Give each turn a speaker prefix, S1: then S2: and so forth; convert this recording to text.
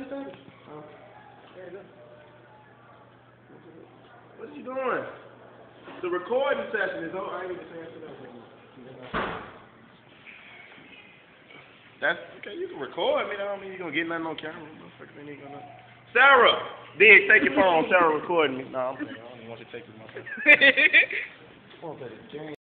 S1: you think? Oh. There you go. What are you doing? The recording session is over. I ain't even saying shit. That's okay. You can record me. That don't mean you're gonna get nothing on camera. Motherfucker, ain't gonna. Sarah, dig, take your phone. Sarah recording me. No, I'm playing. I don't even want you to take it motherfucker.